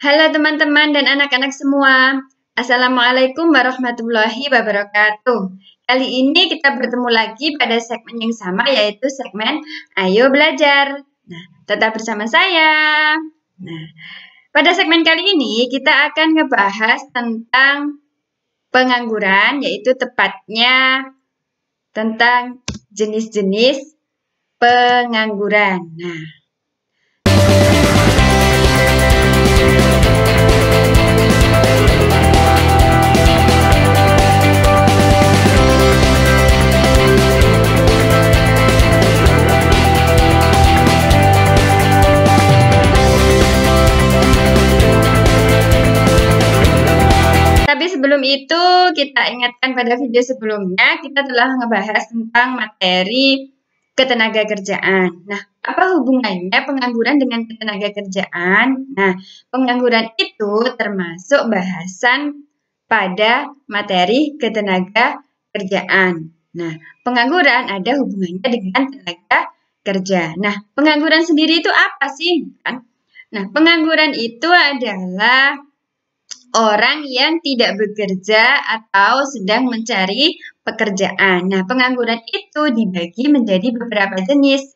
Halo teman-teman dan anak-anak semua. Assalamualaikum warahmatullahi wabarakatuh. Kali ini kita bertemu lagi pada segmen yang sama yaitu segmen Ayo Belajar. Nah, tetap bersama saya. Nah, pada segmen kali ini kita akan ngebahas tentang pengangguran yaitu tepatnya tentang jenis-jenis pengangguran. Nah, sebelum itu kita ingatkan pada video sebelumnya kita telah ngebahas tentang materi ketenaga kerjaan. Nah, apa hubungannya pengangguran dengan ketenaga kerjaan? Nah, pengangguran itu termasuk bahasan pada materi ketenaga kerjaan. Nah, pengangguran ada hubungannya dengan tenaga kerja. Nah, pengangguran sendiri itu apa sih? Nah, pengangguran itu adalah orang yang tidak bekerja atau sedang mencari pekerjaan. Nah, pengangguran itu dibagi menjadi beberapa jenis.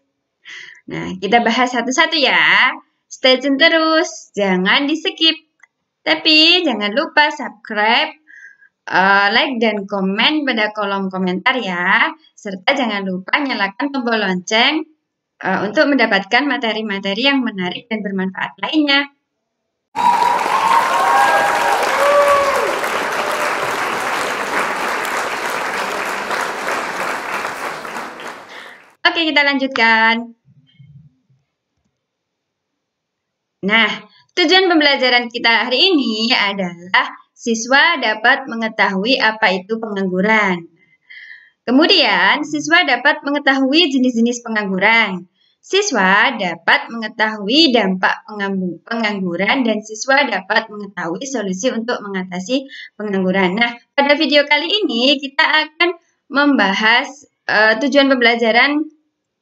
Nah, kita bahas satu-satu ya. Stay tune terus, jangan di skip. Tapi jangan lupa subscribe, uh, like, dan komen pada kolom komentar ya. Serta jangan lupa nyalakan tombol lonceng uh, untuk mendapatkan materi-materi yang menarik dan bermanfaat lainnya. Oke, kita lanjutkan. Nah, tujuan pembelajaran kita hari ini adalah siswa dapat mengetahui apa itu pengangguran. Kemudian, siswa dapat mengetahui jenis-jenis pengangguran. Siswa dapat mengetahui dampak pengangguran dan siswa dapat mengetahui solusi untuk mengatasi pengangguran. Nah, pada video kali ini kita akan membahas uh, tujuan pembelajaran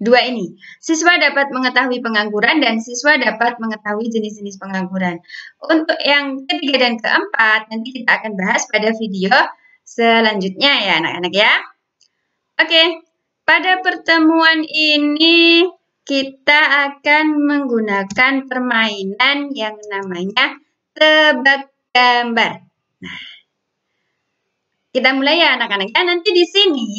Dua ini, siswa dapat mengetahui pengangguran dan siswa dapat mengetahui jenis-jenis pengangguran. Untuk yang ketiga dan keempat, nanti kita akan bahas pada video selanjutnya ya anak-anak ya. Oke, pada pertemuan ini kita akan menggunakan permainan yang namanya tebak gambar. Nah, kita mulai ya anak-anak ya. Nanti di sini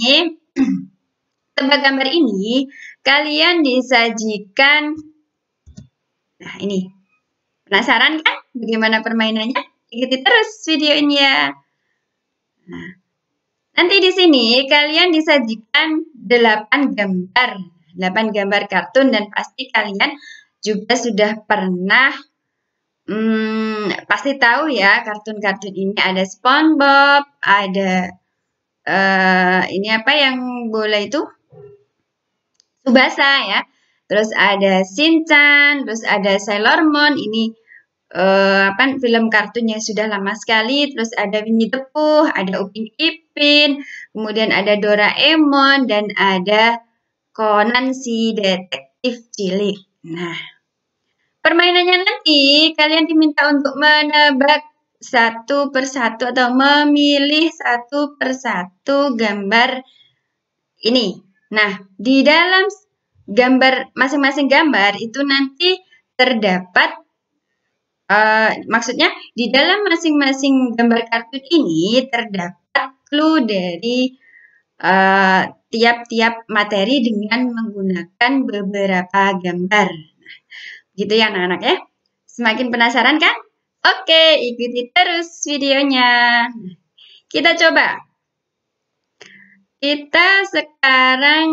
tebak gambar ini kalian disajikan Nah, ini. Penasaran kan bagaimana permainannya? Ikuti terus video ini ya. Nah, nanti di sini kalian disajikan 8 gambar. 8 gambar kartun dan pasti kalian juga sudah pernah hmm, pasti tahu ya kartun-kartun ini ada SpongeBob, ada uh, ini apa yang bola itu? Subasa ya. Terus ada Shinchan, terus ada Sailor Moon, ini uh, apa film kartunnya sudah lama sekali. Terus ada Winnie the Pooh, ada Upin Ipin, kemudian ada Doraemon dan ada Conan si detektif cilik. Nah, permainannya nanti kalian diminta untuk menebak satu persatu atau memilih satu persatu gambar ini Nah, di dalam gambar masing-masing gambar itu nanti terdapat uh, maksudnya di dalam masing-masing gambar kartun ini terdapat clue dari eh, tiap-tiap uh, materi dengan menggunakan beberapa gambar. Nah, gitu ya anak-anak ya. Semakin penasaran kan? Oke, ikuti terus videonya. Kita coba kita sekarang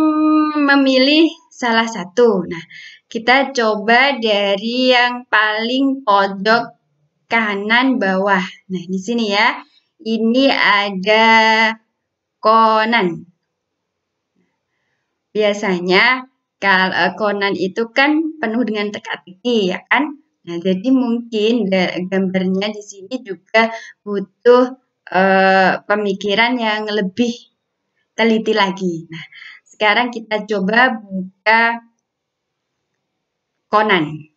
memilih salah satu. Nah, kita coba dari yang paling pojok kanan bawah. Nah, di sini ya. Ini ada konan. Biasanya kalau konan itu kan penuh dengan teka-teki ya kan? Nah, jadi mungkin gambarnya di sini juga butuh uh, pemikiran yang lebih teliti lagi. Nah, sekarang kita coba buka Conan.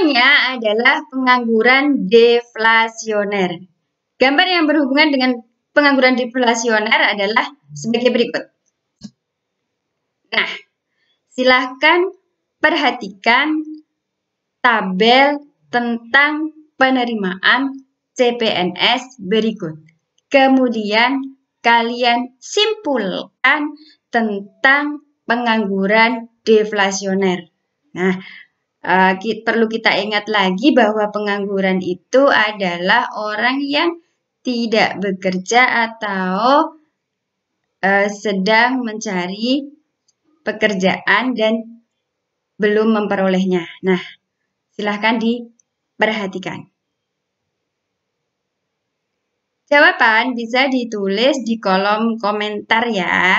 Berikutnya adalah pengangguran deflasioner. Gambar yang berhubungan dengan pengangguran deflasioner adalah sebagai berikut. Nah, silahkan perhatikan tabel tentang penerimaan CPNS berikut. Kemudian kalian simpulkan tentang pengangguran deflasioner. Nah, uh, perlu kita ingat lagi bahwa pengangguran itu adalah orang yang tidak bekerja atau uh, sedang mencari pekerjaan dan belum memperolehnya. Nah, silahkan diperhatikan. Jawaban bisa ditulis di kolom komentar ya.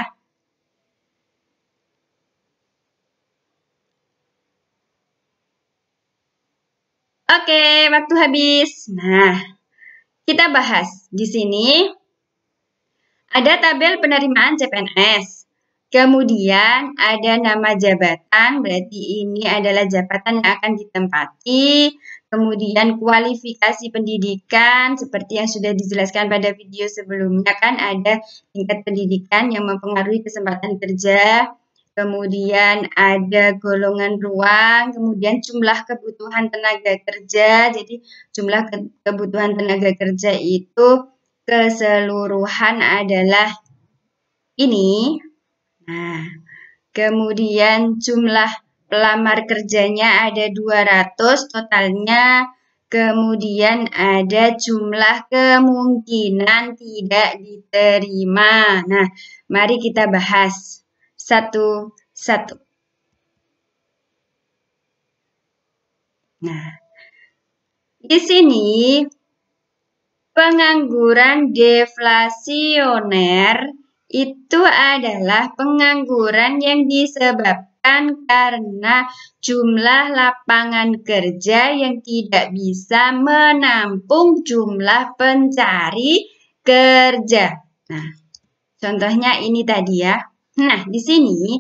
Oke, waktu habis. Nah, kita bahas di sini ada tabel penerimaan CPNS. Kemudian ada nama jabatan, berarti ini adalah jabatan yang akan ditempati. Kemudian kualifikasi pendidikan seperti yang sudah dijelaskan pada video sebelumnya kan ada tingkat pendidikan yang mempengaruhi kesempatan kerja. Kemudian ada golongan ruang, kemudian jumlah kebutuhan tenaga kerja. Jadi jumlah kebutuhan tenaga kerja itu keseluruhan adalah ini. Nah, kemudian jumlah pelamar kerjanya ada 200 totalnya. Kemudian ada jumlah kemungkinan tidak diterima. Nah, mari kita bahas satu-satu. Nah, di sini pengangguran deflasioner itu adalah pengangguran yang disebabkan disebabkan karena jumlah lapangan kerja yang tidak bisa menampung jumlah pencari kerja. Nah, contohnya ini tadi ya. Nah, di sini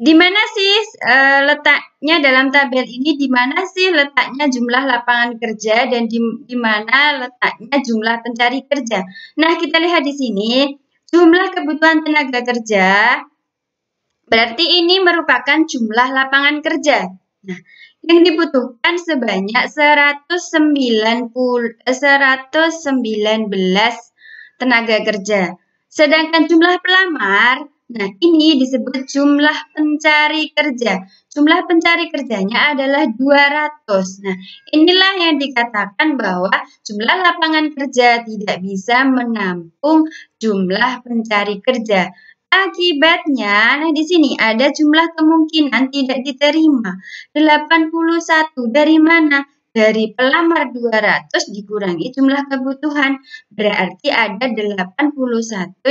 di mana sih e, letaknya dalam tabel ini? Di mana sih letaknya jumlah lapangan kerja dan di, di mana letaknya jumlah pencari kerja? Nah, kita lihat di sini jumlah kebutuhan tenaga kerja Berarti ini merupakan jumlah lapangan kerja. Nah, yang dibutuhkan sebanyak 190, 119 tenaga kerja. Sedangkan jumlah pelamar, nah ini disebut jumlah pencari kerja. Jumlah pencari kerjanya adalah 200. Nah, inilah yang dikatakan bahwa jumlah lapangan kerja tidak bisa menampung jumlah pencari kerja. Akibatnya, nah di sini ada jumlah kemungkinan tidak diterima. 81 dari mana? Dari pelamar 200 dikurangi jumlah kebutuhan. Berarti ada 81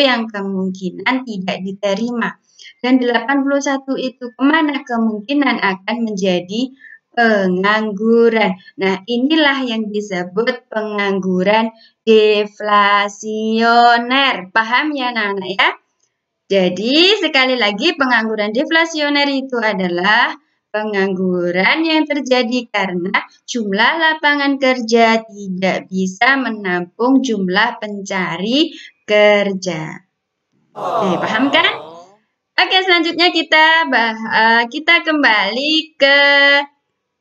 yang kemungkinan tidak diterima. Dan 81 itu ke mana kemungkinan akan menjadi pengangguran. Nah, inilah yang disebut pengangguran deflasioner. Paham ya anak-anak ya? Jadi, sekali lagi pengangguran deflasioner itu adalah pengangguran yang terjadi karena jumlah lapangan kerja tidak bisa menampung jumlah pencari kerja. Oke, paham kan? Oke, selanjutnya kita bah, uh, kita kembali ke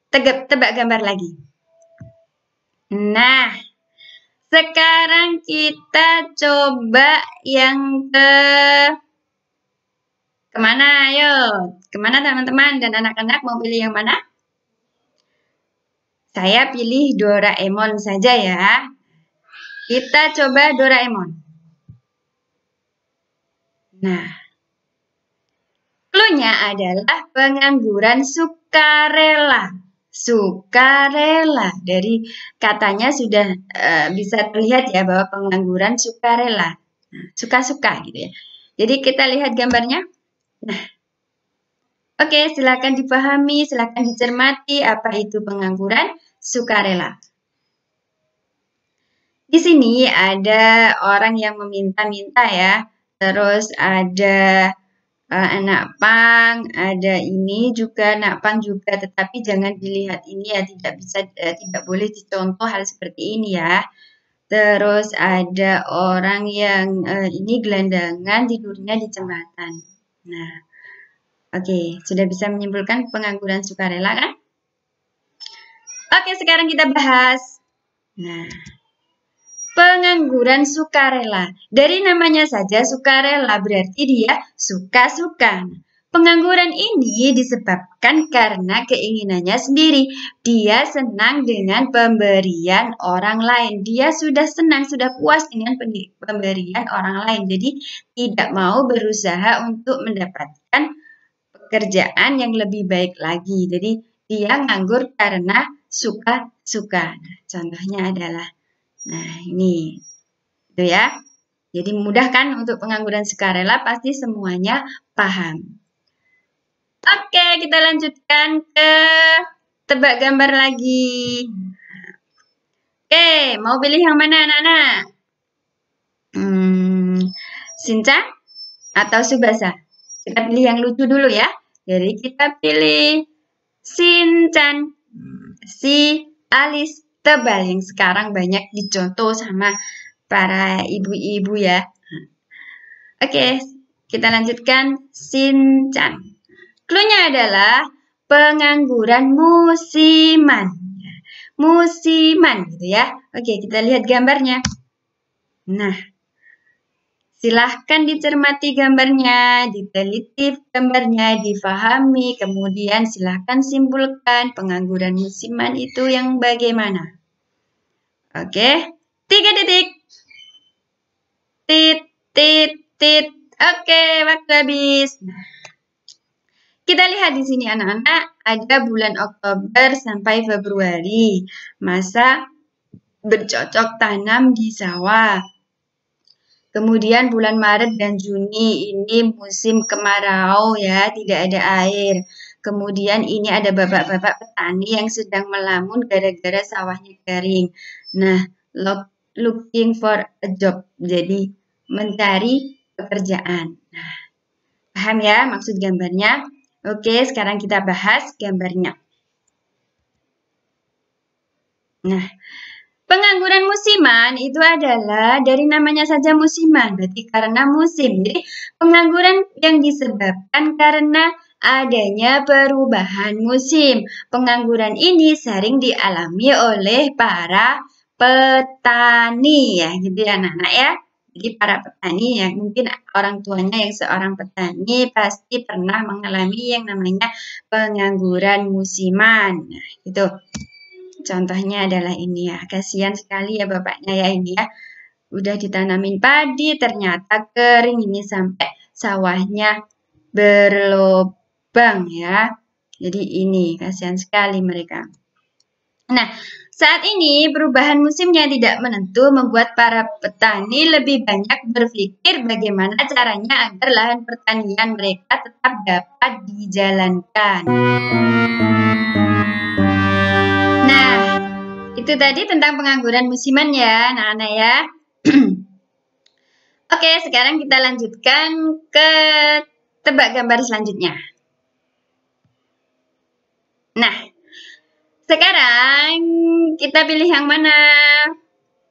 tegap, tebak gambar lagi. Nah, sekarang kita coba yang ke Ke mana? Ayo. Ke mana teman-teman dan anak-anak mau pilih yang mana? Saya pilih Doraemon saja ya. Kita coba Doraemon. Nah, clue-nya adalah pengangguran sukarela. Sukarela. Dari katanya sudah uh, bisa terlihat ya bahwa pengangguran sukarela. Nah, suka-suka gitu ya. Jadi kita lihat gambarnya. Oke, silakan dipahami, silakan dicermati apa itu pengangguran sukarela. Di sini ada orang yang meminta-minta ya, terus ada uh, anak pang, ada ini juga anak pang juga, tetapi jangan dilihat ini ya, tidak bisa, uh, tidak boleh dicontoh hal seperti ini ya. Terus ada orang yang uh, ini gelandangan tidurnya di jembatan. Nah, oke, okay, sudah bisa menyimpulkan pengangguran sukarela kan? Oke, sekarang kita bahas. Nah, Pengangguran sukarela. Dari namanya saja sukarela berarti dia suka-suka. Pengangguran ini disebabkan karena keinginannya sendiri. Dia senang dengan pemberian orang lain. Dia sudah senang, sudah puas dengan pemberian orang lain. Jadi tidak mau berusaha untuk mendapatkan pekerjaan yang lebih baik lagi. Jadi dia nganggur karena suka-suka. Nah, contohnya adalah Nah, ini. Itu ya. Jadi mudah kan untuk pengangguran sukarela pasti semuanya paham. Oke, kita lanjutkan ke tebak gambar lagi. Oke, mau pilih yang mana anak-anak? Hmm, Sinca atau Subasa? Kita pilih yang lucu dulu ya. Jadi kita pilih Sinchan. Si Alis tebal yang sekarang banyak dicontoh sama para ibu-ibu ya. Oke, kita lanjutkan Sinchan. Cluenya adalah pengangguran musiman. Musiman gitu ya. Oke, kita lihat gambarnya. Nah, silahkan dicermati gambarnya, diteliti gambarnya, difahami, kemudian silahkan simpulkan pengangguran musiman itu yang bagaimana. Oke, tiga detik. Tit, tit, tit. Oke, waktu habis. Kita lihat di sini anak-anak, ada bulan Oktober sampai Februari. Masa bercocok tanam di sawah. Kemudian bulan Maret dan Juni ini musim kemarau ya, tidak ada air. Kemudian ini ada bapak-bapak petani yang sedang melamun gara-gara sawahnya kering. Nah, looking for a job. Jadi, mencari pekerjaan. Nah, paham ya maksud gambarnya? Oke, sekarang kita bahas gambarnya. Nah, pengangguran musiman itu adalah dari namanya saja musiman, berarti karena musim. Jadi, pengangguran yang disebabkan karena adanya perubahan musim. Pengangguran ini sering dialami oleh para petani ya gitu ya anak-anak ya. Jadi para petani ya mungkin orang tuanya yang seorang petani pasti pernah mengalami yang namanya pengangguran musiman. Nah, itu contohnya adalah ini ya. Kasihan sekali ya bapaknya ya ini ya. Udah ditanamin padi ternyata kering ini sampai sawahnya berlobang ya. Jadi ini kasihan sekali mereka. Nah, saat ini perubahan musimnya tidak menentu membuat para petani lebih banyak berpikir bagaimana caranya agar lahan pertanian mereka tetap dapat dijalankan. Nah, itu tadi tentang pengangguran musiman ya, anak-anak ya. Oke, sekarang kita lanjutkan ke tebak gambar selanjutnya. Nah, sekarang kita pilih yang mana?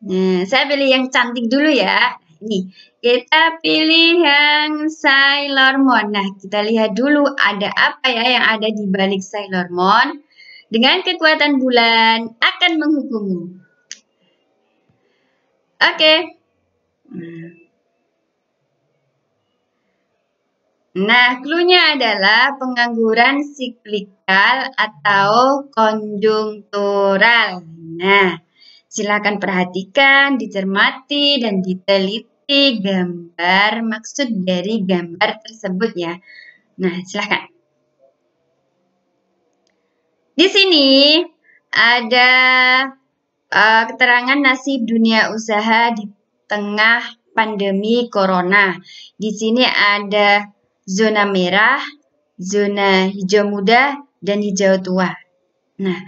Nah, saya pilih yang cantik dulu ya. Ini kita pilih yang Sailor Moon. Nah, kita lihat dulu ada apa ya yang ada di balik Sailor Moon. Dengan kekuatan bulan akan menghukummu. Oke. Okay. Nah, clue-nya adalah pengangguran siklikal atau konjungtural. Nah, silakan perhatikan, dicermati, dan diteliti gambar maksud dari gambar tersebut ya. Nah, silakan. Di sini ada uh, keterangan nasib dunia usaha di tengah pandemi corona. Di sini ada zona merah, zona hijau muda, dan hijau tua. Nah,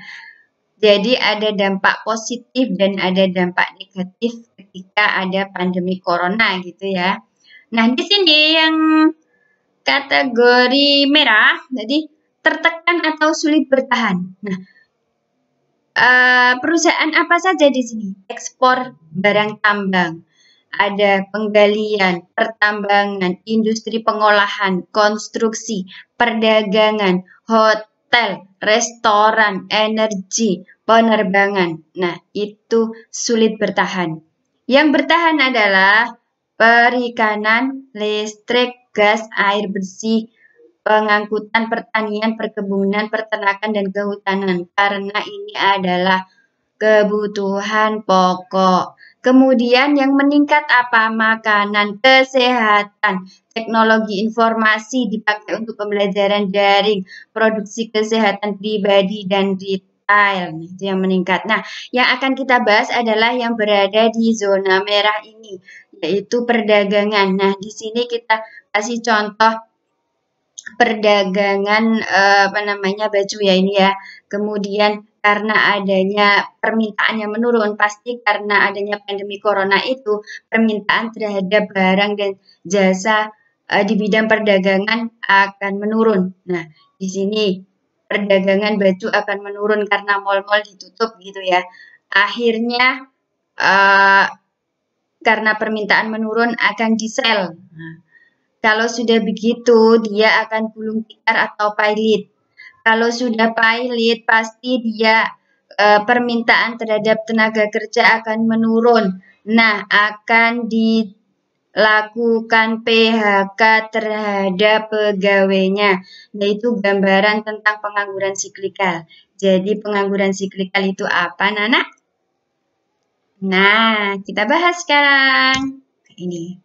jadi ada dampak positif dan ada dampak negatif ketika ada pandemi corona gitu ya. Nah, di sini yang kategori merah, jadi tertekan atau sulit bertahan. Nah, uh, perusahaan apa saja di sini? Ekspor barang tambang, ada penggalian, pertambangan, industri pengolahan, konstruksi, perdagangan, hotel, restoran, energi, penerbangan. Nah, itu sulit bertahan. Yang bertahan adalah perikanan, listrik, gas, air bersih, pengangkutan, pertanian, perkebunan, peternakan, dan kehutanan. Karena ini adalah kebutuhan pokok. Kemudian yang meningkat apa? Makanan, kesehatan, teknologi informasi dipakai untuk pembelajaran daring, produksi kesehatan pribadi dan retail. Itu yang meningkat. Nah, yang akan kita bahas adalah yang berada di zona merah ini, yaitu perdagangan. Nah, di sini kita kasih contoh perdagangan uh, apa namanya baju ya ini ya. Kemudian karena adanya permintaan yang menurun, pasti karena adanya pandemi corona itu permintaan terhadap barang dan jasa uh, di bidang perdagangan akan menurun. Nah, di sini perdagangan baju akan menurun karena mal-mal ditutup gitu ya. Akhirnya uh, karena permintaan menurun akan di-sell. Nah, kalau sudah begitu, dia akan gulung tikar atau pailit. Kalau sudah pailit, pasti dia e, permintaan terhadap tenaga kerja akan menurun. Nah, akan dilakukan PHK terhadap pegawainya. Yaitu gambaran tentang pengangguran siklikal. Jadi pengangguran siklikal itu apa, Nana? Nah, kita bahas sekarang. Ini.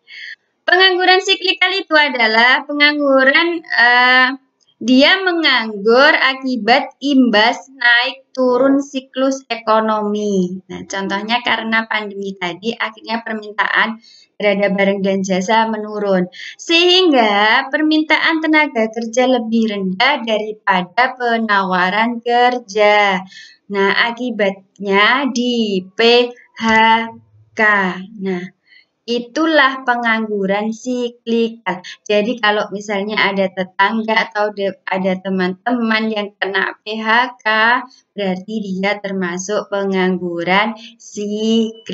Pengangguran siklikal itu adalah pengangguran uh, dia menganggur akibat imbas naik turun siklus ekonomi. Nah, contohnya karena pandemi tadi akhirnya permintaan terhadap barang dan jasa menurun. Sehingga permintaan tenaga kerja lebih rendah daripada penawaran kerja. Nah, akibatnya di PHK. Nah, Itulah pengangguran siklikal. Jadi kalau misalnya ada tetangga atau ada teman-teman yang kena PHK, berarti dia termasuk pengangguran siklikal.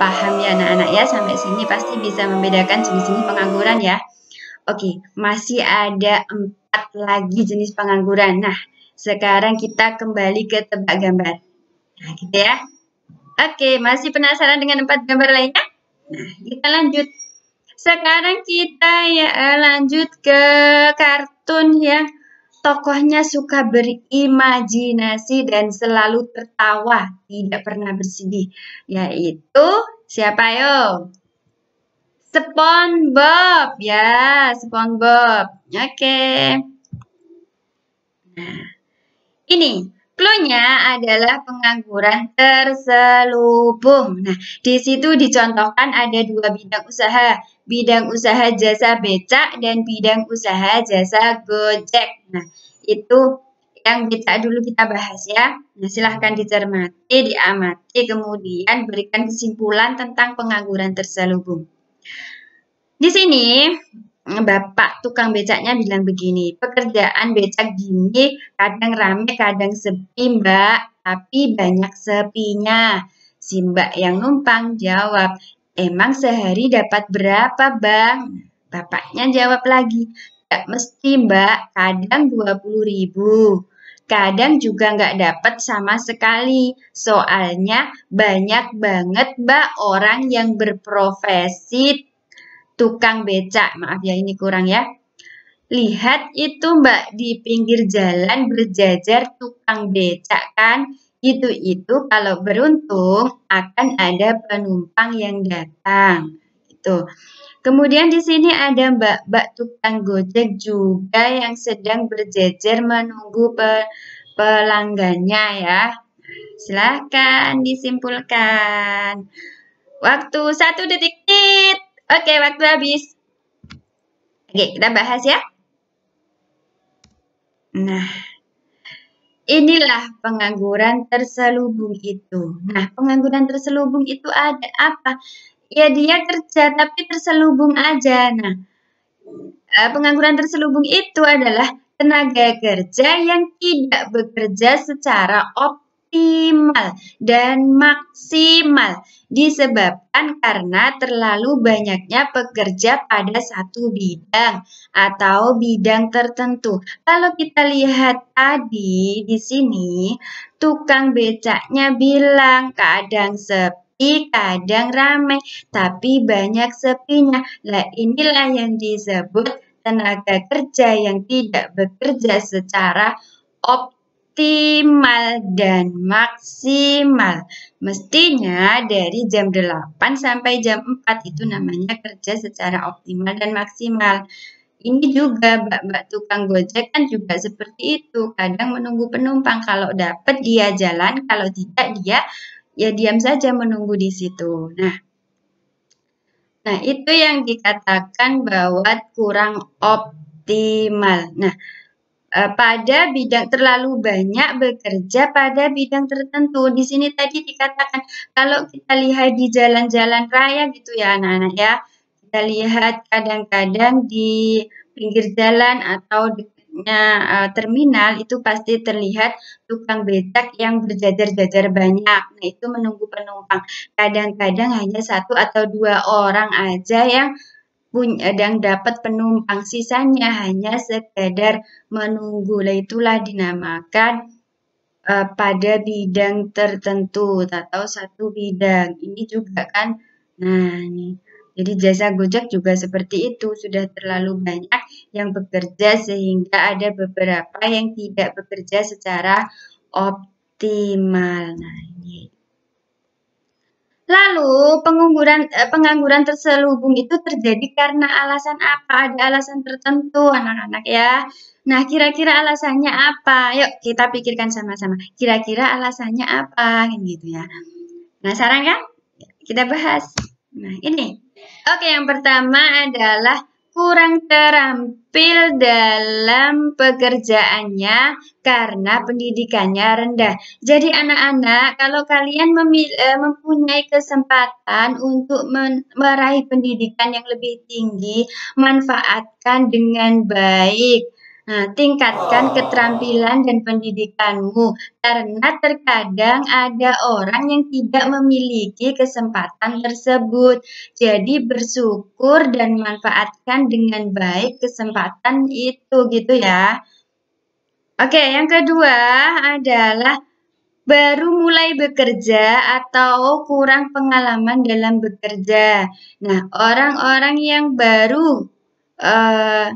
Paham ya anak-anak ya? Sampai sini pasti bisa membedakan jenis-jenis pengangguran ya. Oke, masih ada empat lagi jenis pengangguran. Nah, sekarang kita kembali ke tebak gambar. Nah, gitu ya. Oke, masih penasaran dengan empat gambar lainnya? Nah, kita lanjut. Sekarang kita ya eh, lanjut ke kartun yang tokohnya suka berimajinasi dan selalu tertawa, tidak pernah bersedih. Yaitu siapa yo? SpongeBob ya, SpongeBob. Oke. Nah, ini Clue-nya adalah pengangguran terselubung. Nah, di situ dicontohkan ada dua bidang usaha. Bidang usaha jasa becak dan bidang usaha jasa gojek. Nah, itu yang becak dulu kita bahas ya. Nah, silahkan dicermati, diamati, kemudian berikan kesimpulan tentang pengangguran terselubung. Di sini bapak tukang becaknya bilang begini, pekerjaan becak gini kadang rame, kadang sepi mbak, tapi banyak sepinya. Si mbak yang numpang jawab, emang sehari dapat berapa bang? Bapaknya jawab lagi, gak mesti mbak, kadang 20 ribu. Kadang juga nggak dapat sama sekali. Soalnya banyak banget mbak orang yang berprofesi tukang becak. Maaf ya ini kurang ya. Lihat itu mbak di pinggir jalan berjajar tukang becak kan. Itu-itu kalau beruntung akan ada penumpang yang datang. Itu. Kemudian di sini ada mbak-mbak tukang gojek juga yang sedang berjejer menunggu pe pelanggannya ya. Silahkan disimpulkan. Waktu satu detik. Oke, waktu habis. Oke, kita bahas ya. Nah, inilah pengangguran terselubung itu. Nah, pengangguran terselubung itu ada apa? Ya dia kerja tapi terselubung aja. Nah, uh, pengangguran terselubung itu adalah tenaga kerja yang tidak bekerja secara optimal dan maksimal disebabkan karena terlalu banyaknya pekerja pada satu bidang atau bidang tertentu. Kalau kita lihat tadi di sini, tukang becaknya bilang kadang sepi, kadang ramai, tapi banyak sepinya. Lah inilah yang disebut tenaga kerja yang tidak bekerja secara optimal optimal dan maksimal. Mestinya dari jam 8 sampai jam 4 itu namanya kerja secara optimal dan maksimal. Ini juga mbak-mbak tukang gojek kan juga seperti itu. Kadang menunggu penumpang. Kalau dapat dia jalan, kalau tidak dia ya diam saja menunggu di situ. Nah, nah itu yang dikatakan bahwa kurang optimal. Nah, pada bidang terlalu banyak bekerja pada bidang tertentu. Di sini tadi dikatakan kalau kita lihat di jalan-jalan raya gitu ya anak-anak ya. Kita lihat kadang-kadang di pinggir jalan atau dekatnya uh, terminal itu pasti terlihat tukang becak yang berjajar-jajar banyak. Nah, itu menunggu penumpang. Kadang-kadang hanya satu atau dua orang aja yang punya dan dapat penumpang sisanya hanya sekedar menunggu. Lah itulah dinamakan uh, pada bidang tertentu atau satu bidang. Ini juga kan nah ini. Jadi jasa Gojek juga seperti itu, sudah terlalu banyak yang bekerja sehingga ada beberapa yang tidak bekerja secara optimal. Nah, ini Lalu pengangguran eh, pengangguran terselubung itu terjadi karena alasan apa? Ada alasan tertentu anak-anak ya. Nah, kira-kira alasannya apa? Yuk kita pikirkan sama-sama. Kira-kira alasannya apa? Gitu ya. Nah, sekarang kan? Kita bahas. Nah, ini. Oke, yang pertama adalah kurang terampil dalam pekerjaannya karena pendidikannya rendah. Jadi anak-anak, kalau kalian eh, mempunyai kesempatan untuk meraih pendidikan yang lebih tinggi, manfaatkan dengan baik. Nah, tingkatkan keterampilan dan pendidikanmu karena terkadang ada orang yang tidak memiliki kesempatan tersebut. Jadi bersyukur dan manfaatkan dengan baik kesempatan itu gitu ya. Oke, yang kedua adalah baru mulai bekerja atau kurang pengalaman dalam bekerja. Nah, orang-orang yang baru uh,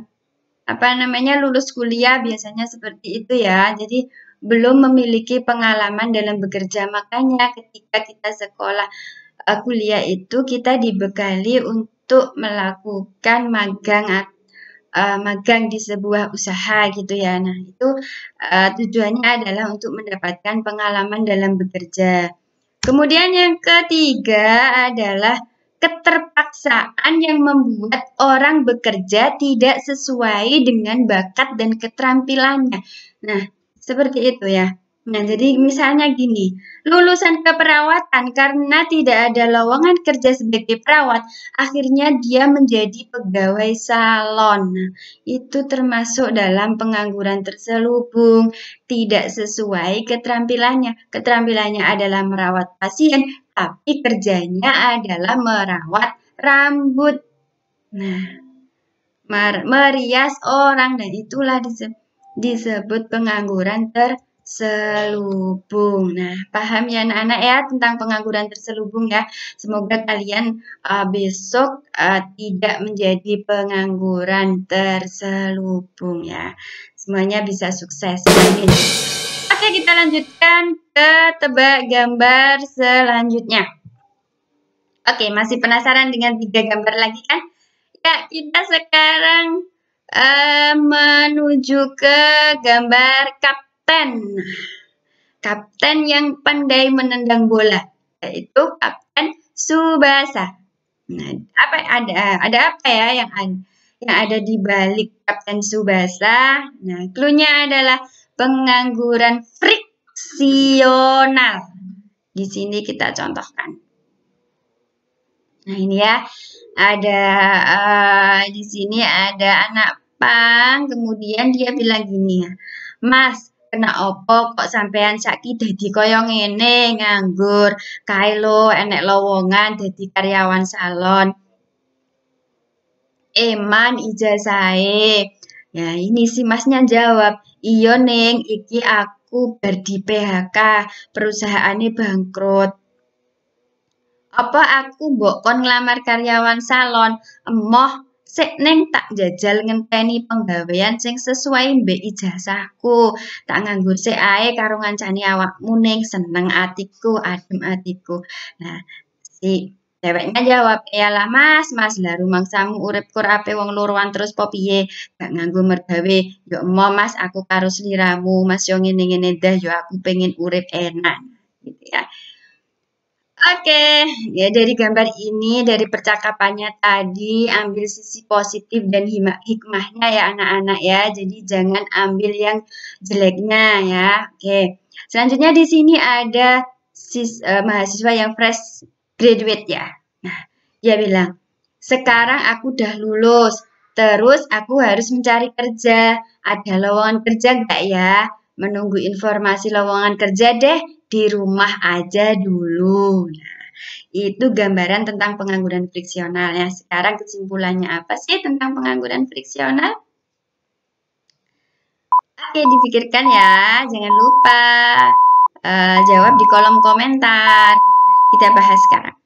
apa namanya lulus kuliah biasanya seperti itu ya. Jadi belum memiliki pengalaman dalam bekerja. Makanya ketika kita sekolah uh, kuliah itu kita dibekali untuk melakukan magang uh, magang di sebuah usaha gitu ya. Nah, itu uh, tujuannya adalah untuk mendapatkan pengalaman dalam bekerja. Kemudian yang ketiga adalah keterpaksaan yang membuat orang bekerja tidak sesuai dengan bakat dan keterampilannya. Nah, seperti itu ya. Nah, jadi misalnya gini, lulusan keperawatan karena tidak ada lowongan kerja sebagai perawat, akhirnya dia menjadi pegawai salon. Nah, itu termasuk dalam pengangguran terselubung, tidak sesuai keterampilannya. Keterampilannya adalah merawat pasien, tapi kerjanya adalah merawat rambut. Nah, merias orang dan itulah disebut pengangguran terselubung terselubung. Nah, paham ya anak-anak ya tentang pengangguran terselubung ya. Semoga kalian uh, besok uh, tidak menjadi pengangguran terselubung ya. Semuanya bisa sukses. Amin. Oke, kita lanjutkan ke tebak gambar selanjutnya. Oke, masih penasaran dengan tiga gambar lagi kan? Ya, kita sekarang uh, menuju ke gambar kap kapten. Kapten yang pandai menendang bola yaitu Kapten Subasa. Nah, apa ada ada apa ya yang ada, yang ada di balik Kapten Subasa? Nah, klunya adalah pengangguran friksional. Di sini kita contohkan. Nah, ini ya. Ada uh, di sini ada anak pang, kemudian dia bilang gini ya. Mas, kena opo kok sampean sakit dadi kaya ngene nganggur kailo enek lowongan dadi karyawan salon eman ijazahe ya ini si masnya jawab. Iya neng. Iki aku bar di PHK perusahaannya bangkrut. Apa aku mbok kon nglamar karyawan salon? Emoh. Sik neng tak jajal ngenteni penggawean sing sesuai mbek ijazahku. Tak nganggur sik ae karo ngancani awakmu ning seneng atiku adem atiku. Nah si Ceweknya jawab, ya lah mas, mas lah rumangsamu urip kur ape wong luruan terus po piye, gak nganggo mergawe, yo emo mas aku karo sliramu, mas yo ngene-ngene dah, yo aku pengen urip enak, gitu ya. Oke, ya dari gambar ini, dari percakapannya tadi, ambil sisi positif dan hikmahnya ya anak-anak ya. Jadi jangan ambil yang jeleknya ya. Oke, selanjutnya di sini ada sis, uh, mahasiswa yang fresh graduate ya. Nah, dia bilang, sekarang aku udah lulus, terus aku harus mencari kerja. Ada lowongan kerja nggak ya? Menunggu informasi lowongan kerja deh, di rumah aja dulu. Nah, itu gambaran tentang pengangguran friksional ya. Sekarang kesimpulannya apa sih tentang pengangguran friksional? Oke, dipikirkan ya. Jangan lupa uh, jawab di kolom komentar. Kita bahas sekarang.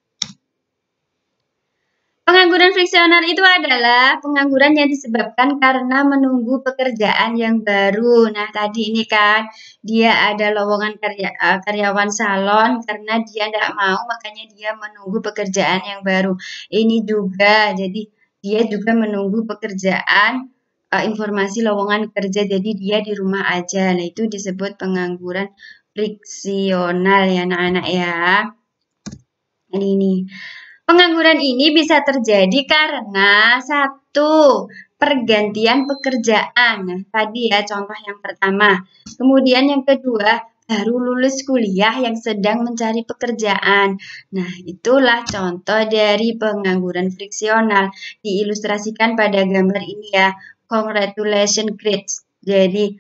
Pengangguran friksional itu adalah pengangguran yang disebabkan karena menunggu pekerjaan yang baru. Nah, tadi ini kan dia ada lowongan karya, uh, karyawan salon karena dia tidak mau, makanya dia menunggu pekerjaan yang baru. Ini juga, jadi dia juga menunggu pekerjaan uh, informasi lowongan kerja, jadi dia di rumah aja. Nah, itu disebut pengangguran friksional ya anak-anak ya. Ini. Pengangguran ini bisa terjadi karena satu pergantian pekerjaan. Nah, tadi ya contoh yang pertama. Kemudian yang kedua, baru lulus kuliah yang sedang mencari pekerjaan. Nah, itulah contoh dari pengangguran friksional. Diilustrasikan pada gambar ini ya. Congratulations grades. Jadi,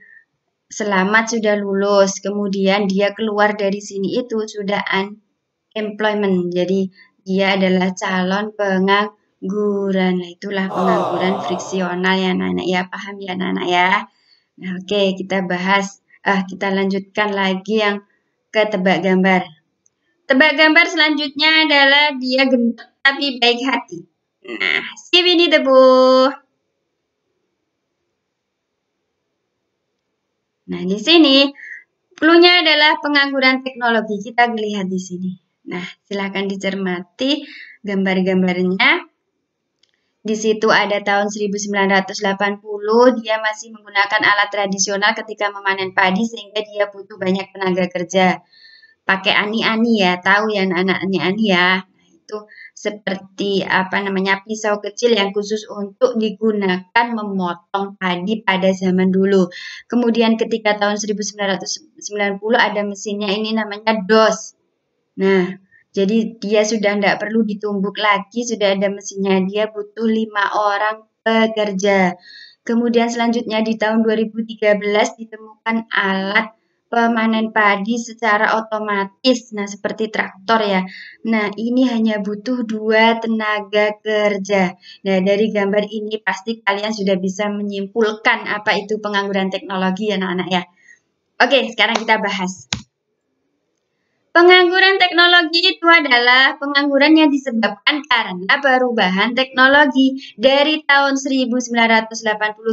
selamat sudah lulus. Kemudian dia keluar dari sini itu sudah unemployment. Jadi dia adalah calon pengangguran. Nah, itulah pengangguran oh. friksional ya anak-anak ya. Paham ya anak-anak ya. Nah, oke, okay, kita bahas ah kita lanjutkan lagi yang ke tebak gambar. Tebak gambar selanjutnya adalah dia gendut tapi baik hati. Nah, si Winnie the Pooh. Nah, di sini clue-nya adalah pengangguran teknologi. Kita lihat di sini. Nah, silahkan dicermati gambar-gambarnya. Di situ ada tahun 1980, dia masih menggunakan alat tradisional ketika memanen padi sehingga dia butuh banyak tenaga kerja. Pakai ani-ani ya, tahu ya anak-anak ani-ani ya. Nah, itu seperti apa namanya pisau kecil yang khusus untuk digunakan memotong padi pada zaman dulu. Kemudian ketika tahun 1990 ada mesinnya ini namanya DOS. Nah, jadi dia sudah tidak perlu ditumbuk lagi, sudah ada mesinnya. Dia butuh lima orang pekerja. Kemudian selanjutnya di tahun 2013 ditemukan alat pemanen padi secara otomatis. Nah, seperti traktor ya. Nah, ini hanya butuh dua tenaga kerja. Nah, dari gambar ini pasti kalian sudah bisa menyimpulkan apa itu pengangguran teknologi ya anak-anak ya. Oke, sekarang kita bahas. Pengangguran teknologi itu adalah pengangguran yang disebabkan karena perubahan teknologi. Dari tahun 1980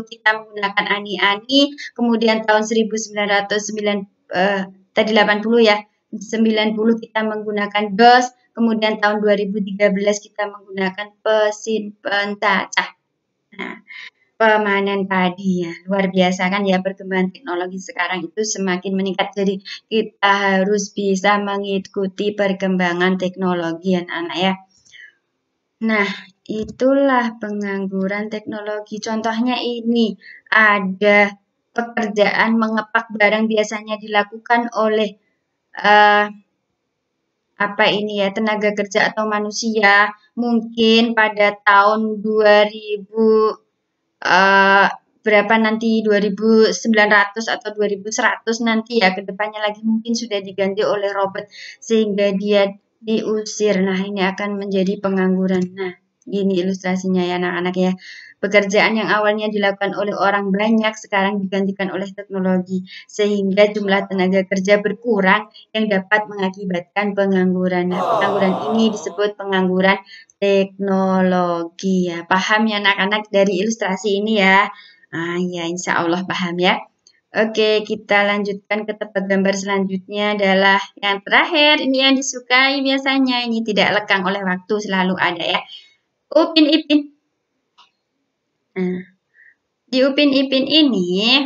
kita menggunakan ani-ani, kemudian tahun 1909 eh, tadi 80 ya, 90 kita menggunakan DOS, kemudian tahun 2013 kita menggunakan pesin pencacah. Nah, pemanen padi ya. Luar biasa kan ya perkembangan teknologi sekarang itu semakin meningkat. Jadi kita harus bisa mengikuti perkembangan teknologi anak-anak ya. Nah, itulah pengangguran teknologi. Contohnya ini ada pekerjaan mengepak barang biasanya dilakukan oleh uh, apa ini ya tenaga kerja atau manusia mungkin pada tahun 2000 uh, berapa nanti 2900 atau 2100 nanti ya ke depannya lagi mungkin sudah diganti oleh robot sehingga dia diusir. Nah, ini akan menjadi pengangguran. Nah, gini ilustrasinya ya anak-anak ya. Pekerjaan yang awalnya dilakukan oleh orang banyak sekarang digantikan oleh teknologi sehingga jumlah tenaga kerja berkurang yang dapat mengakibatkan pengangguran. Nah, pengangguran ini disebut pengangguran teknologi ya. Paham ya anak-anak dari ilustrasi ini ya? Ah ya, insya Allah paham ya. Oke, kita lanjutkan ke tebak gambar selanjutnya adalah yang terakhir. Ini yang disukai biasanya. Ini tidak lekang oleh waktu, selalu ada ya. Upin Ipin. Nah, di Upin Ipin ini,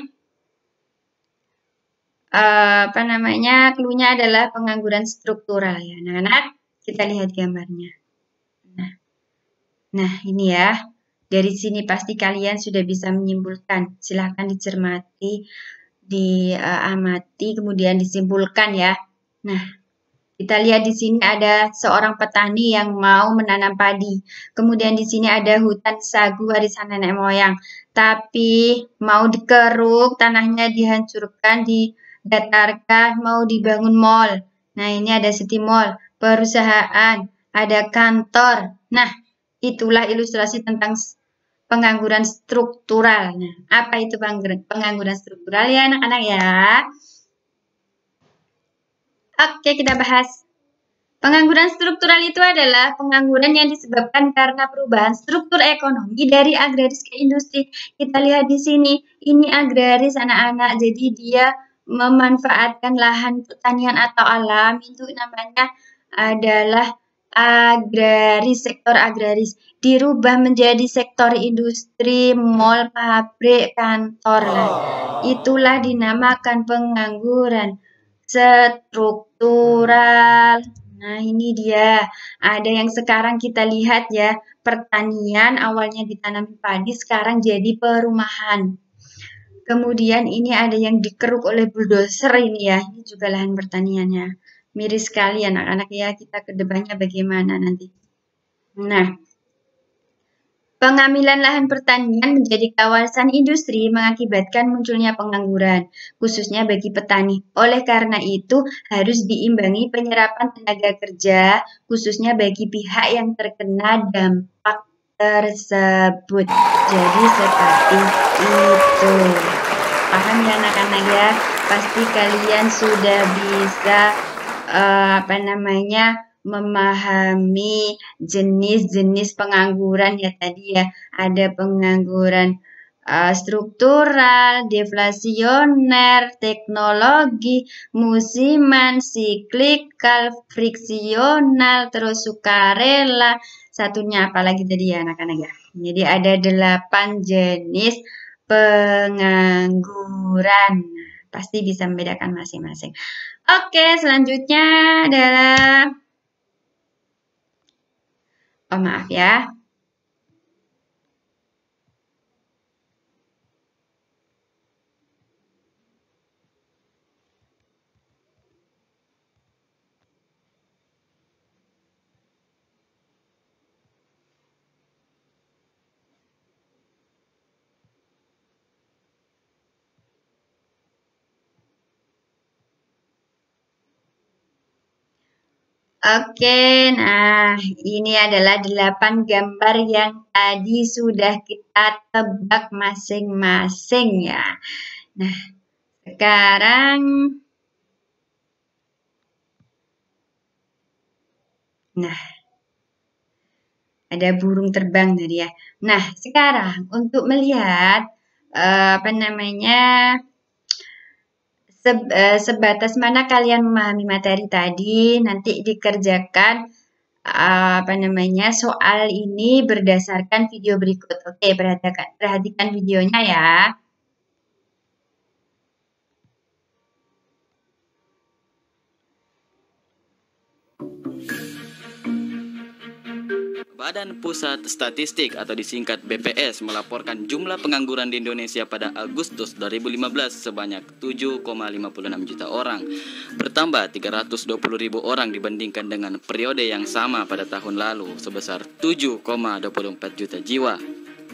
uh, apa namanya, klunya adalah pengangguran struktural ya. Anak-anak, kita lihat gambarnya. Nah, nah ini ya. Dari sini pasti kalian sudah bisa menyimpulkan. Silahkan dicermati, diamati, kemudian disimpulkan ya. Nah, kita lihat di sini ada seorang petani yang mau menanam padi. Kemudian di sini ada hutan sagu warisan nenek moyang. Tapi mau dikeruk, tanahnya dihancurkan, didatarkan, mau dibangun mall. Nah, ini ada city mall, perusahaan, ada kantor. Nah, itulah ilustrasi tentang pengangguran struktural. Nah, apa itu pengangguran struktural ya anak-anak ya? Oke, kita bahas. Pengangguran struktural itu adalah pengangguran yang disebabkan karena perubahan struktur ekonomi dari agraris ke industri. Kita lihat di sini, ini agraris anak-anak, jadi dia memanfaatkan lahan pertanian atau alam, itu namanya adalah agraris, sektor agraris dirubah menjadi sektor industri, mall, pabrik, kantor. Nah, itulah dinamakan pengangguran struktural. Nah, ini dia. Ada yang sekarang kita lihat ya, pertanian awalnya ditanam padi, sekarang jadi perumahan. Kemudian ini ada yang dikeruk oleh bulldozer ini ya. Ini juga lahan pertaniannya miris sekali anak-anak ya kita ke depannya bagaimana nanti. Nah, pengambilan lahan pertanian menjadi kawasan industri mengakibatkan munculnya pengangguran, khususnya bagi petani. Oleh karena itu, harus diimbangi penyerapan tenaga kerja, khususnya bagi pihak yang terkena dampak tersebut. Jadi seperti itu. Paham ya anak-anak ya? Pasti kalian sudah bisa uh, apa namanya memahami jenis-jenis pengangguran ya tadi ya ada pengangguran uh, struktural, deflasioner, teknologi, musiman, siklikal, friksional, terus sukarela, satunya apalagi tadi ya anak-anak ya. Jadi ada delapan jenis pengangguran. Pasti bisa membedakan masing-masing. Oke, selanjutnya adalah Oh, maaf ya. Oke, nah ini adalah delapan gambar yang tadi sudah kita tebak masing-masing ya. Nah, sekarang Nah, ada burung terbang tadi ya. Nah, sekarang untuk melihat uh, apa namanya Eh, sebatas mana kalian memahami materi tadi nanti dikerjakan uh, apa namanya soal ini berdasarkan video berikut. Oke, perhatikan perhatikan videonya ya. Badan Pusat Statistik atau disingkat BPS melaporkan jumlah pengangguran di Indonesia pada Agustus 2015 sebanyak 7,56 juta orang, bertambah 320 ribu orang dibandingkan dengan periode yang sama pada tahun lalu sebesar 7,24 juta jiwa.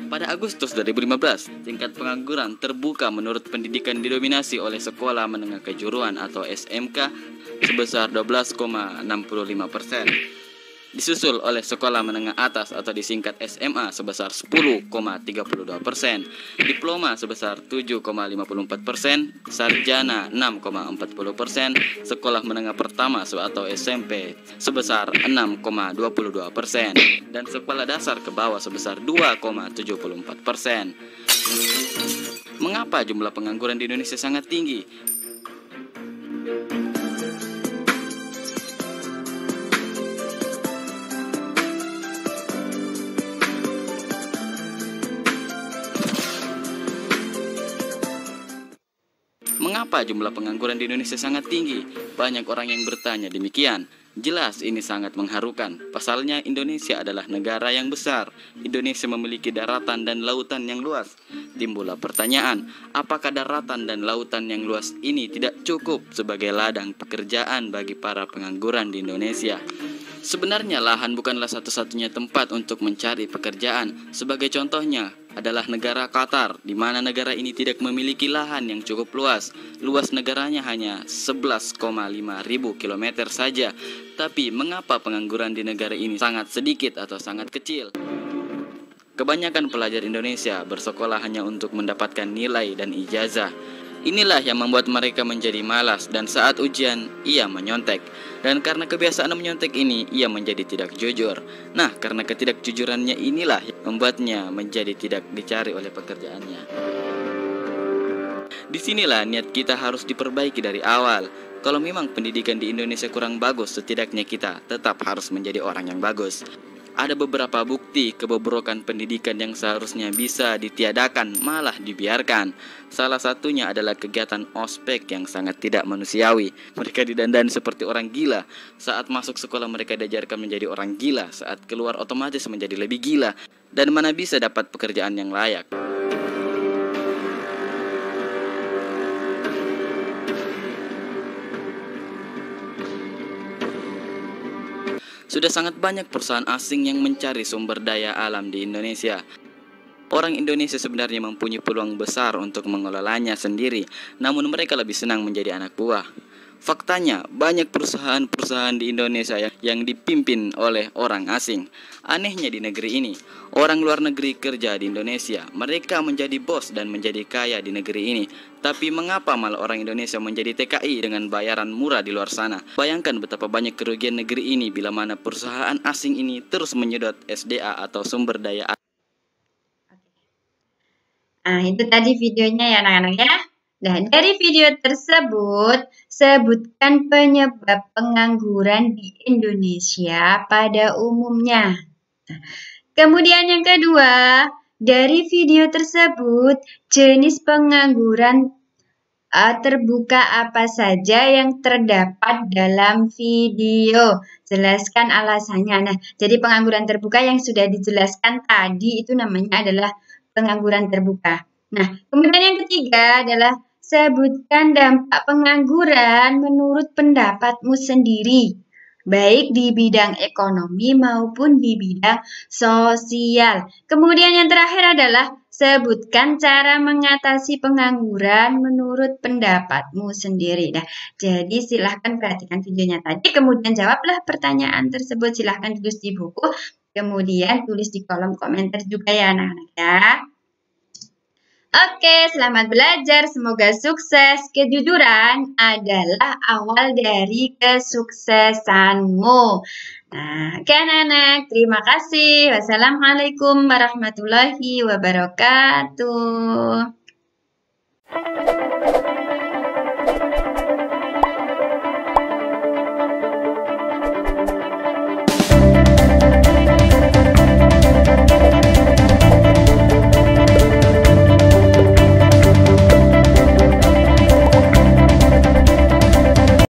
Pada Agustus 2015, tingkat pengangguran terbuka menurut pendidikan didominasi oleh sekolah menengah kejuruan atau SMK sebesar 12,65 persen disusul oleh sekolah menengah atas atau disingkat SMA sebesar 10,32 persen, diploma sebesar 7,54 persen, sarjana 6,40 persen, sekolah menengah pertama atau SMP sebesar 6,22 persen, dan sekolah dasar ke bawah sebesar 2,74 persen. Mengapa jumlah pengangguran di Indonesia sangat tinggi? Mengapa jumlah pengangguran di Indonesia sangat tinggi? Banyak orang yang bertanya demikian. Jelas ini sangat mengharukan. Pasalnya Indonesia adalah negara yang besar. Indonesia memiliki daratan dan lautan yang luas. Timbullah pertanyaan, apakah daratan dan lautan yang luas ini tidak cukup sebagai ladang pekerjaan bagi para pengangguran di Indonesia? Sebenarnya lahan bukanlah satu-satunya tempat untuk mencari pekerjaan. Sebagai contohnya adalah negara Qatar, di mana negara ini tidak memiliki lahan yang cukup luas. Luas negaranya hanya 11,5 ribu kilometer saja. Tapi mengapa pengangguran di negara ini sangat sedikit atau sangat kecil? Kebanyakan pelajar Indonesia bersekolah hanya untuk mendapatkan nilai dan ijazah. Inilah yang membuat mereka menjadi malas dan saat ujian ia menyontek. Dan karena kebiasaan menyontek ini ia menjadi tidak jujur. Nah, karena ketidakjujurannya inilah yang membuatnya menjadi tidak dicari oleh pekerjaannya. Di sinilah niat kita harus diperbaiki dari awal. Kalau memang pendidikan di Indonesia kurang bagus, setidaknya kita tetap harus menjadi orang yang bagus ada beberapa bukti kebobrokan pendidikan yang seharusnya bisa ditiadakan malah dibiarkan. Salah satunya adalah kegiatan ospek yang sangat tidak manusiawi. Mereka didandan seperti orang gila. Saat masuk sekolah mereka diajarkan menjadi orang gila, saat keluar otomatis menjadi lebih gila. Dan mana bisa dapat pekerjaan yang layak. Sudah sangat banyak perusahaan asing yang mencari sumber daya alam di Indonesia. Orang Indonesia sebenarnya mempunyai peluang besar untuk mengelolanya sendiri, namun mereka lebih senang menjadi anak buah. Faktanya, banyak perusahaan-perusahaan di Indonesia yang, dipimpin oleh orang asing. Anehnya di negeri ini, orang luar negeri kerja di Indonesia. Mereka menjadi bos dan menjadi kaya di negeri ini. Tapi mengapa malah orang Indonesia menjadi TKI dengan bayaran murah di luar sana? Bayangkan betapa banyak kerugian negeri ini bila mana perusahaan asing ini terus menyedot SDA atau sumber daya. Nah, itu tadi videonya ya anak-anak ya. Nah, dari video tersebut, sebutkan penyebab pengangguran di Indonesia pada umumnya. Kemudian yang kedua, dari video tersebut, jenis pengangguran uh, terbuka apa saja yang terdapat dalam video. Jelaskan alasannya. Nah, jadi pengangguran terbuka yang sudah dijelaskan tadi itu namanya adalah pengangguran terbuka. Nah, kemudian yang ketiga adalah Sebutkan dampak pengangguran menurut pendapatmu sendiri, baik di bidang ekonomi maupun di bidang sosial. Kemudian yang terakhir adalah sebutkan cara mengatasi pengangguran menurut pendapatmu sendiri. Nah, jadi silahkan perhatikan videonya tadi, kemudian jawablah pertanyaan tersebut. Silahkan tulis di buku, kemudian tulis di kolom komentar juga ya anak-anak ya. Oke, selamat belajar. Semoga sukses. Kejujuran adalah awal dari kesuksesanmu. Nah, oke anak-anak. Terima kasih. Wassalamualaikum warahmatullahi wabarakatuh.